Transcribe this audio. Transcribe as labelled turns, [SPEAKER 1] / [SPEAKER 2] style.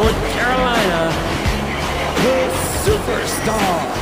[SPEAKER 1] North Carolina, the superstar.